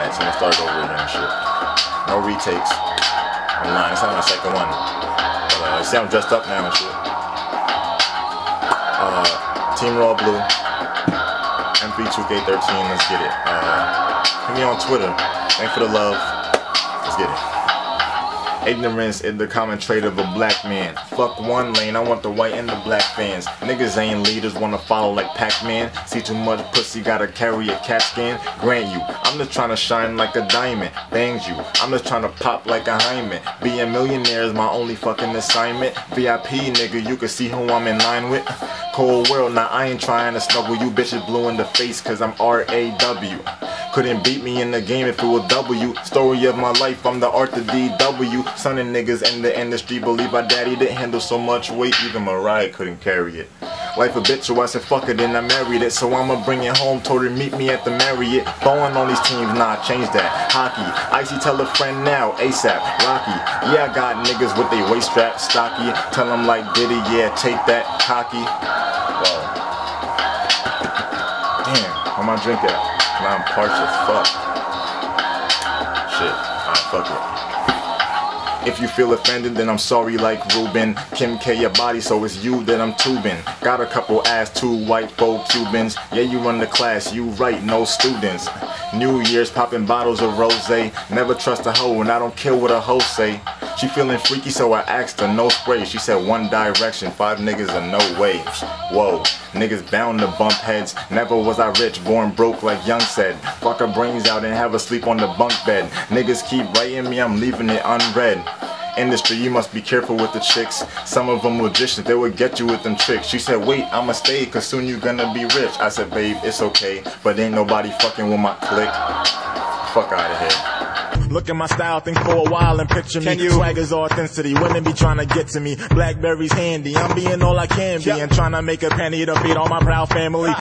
Alright, so I'm gonna start over again and shit. No retakes. I'm lying, it's not my second one. But uh, see I'm dressed up now and shit. Uh, Team Raww Blue. MP2K13, let's get it. Uh, hit me on Twitter. Thanks for the love. Let's get it. Ignorance is the common trait of a black man. Fuck one lane, I want the white and the black fans. Niggas ain't leaders, wanna follow like Pac-Man. See too much pussy, gotta carry a cat scan. Grant you, I'm just trying to shine like a diamond. Bangs you, I'm just trying to pop like a hymen. Being millionaire is my only fucking assignment. VIP nigga, you can see who I'm in line with. Cold world, now I ain't trying to snuggle you bitches blue in the face cause I'm R-A-W. Couldn't beat me in the game if it was W. Story of my life, I'm the art of DW. Son of niggas in the industry believe my daddy didn't handle so much weight, even Mariah couldn't carry it. Life a bitch, so I said fuck it and I married it. So I'ma bring it home, told her meet me at the Marriott. Throwing on these teams, nah, change that. Hockey, Icy tell a friend now, ASAP. Rocky, yeah, I got niggas with they waist strap stocky. Tell them like Diddy, yeah, take that, cocky. Whoa. Damn, where my drink at? I'm parched as fuck. Shit. Alright, fuck it. If you feel offended, then I'm sorry like Ruben. Kim K your body, so it's you that I'm tubing. Got a couple ass, two white folk Cubans. Yeah, you run the class, you right, no students. New Year's popping bottles of Rozay. Never trust a hoe, and I don't care what a hoe say. She feeling freaky, so I asked her, no spray. She said one direction, five niggas and no way. Whoa, niggas bound to bump heads. Never was I rich, born broke like Young said. Fuck her brains out and have her sleep on the bunk bed. Niggas keep writing me, I'm leaving it unread industry, you must be careful with the chicks. Some of them magicians, they would get you with them tricks. She said, wait, I'ma stay, cause soon you gonna be rich. I said, babe, it's okay, but ain't nobody fucking with my clique. Fuck out of here. Look at my style, think for a while and picture me. Can you? Swagger's authenticity, women be trying to get to me. Blackberry's handy, I'm being all I can be. And trying to make a penny to feed all my proud family.